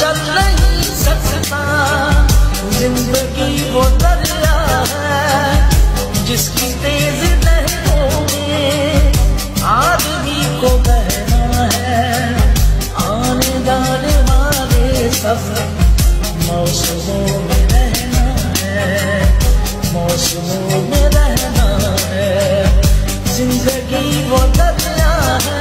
चल नहीं सकता ज़िंदगी वो दरिया है, जिसकी तेज लहरों में आदमी को बहना है। आने जाने वाले सब मौसमों में रहना है, मौसमों में रहना है। ज़िंदगी वो दरिया है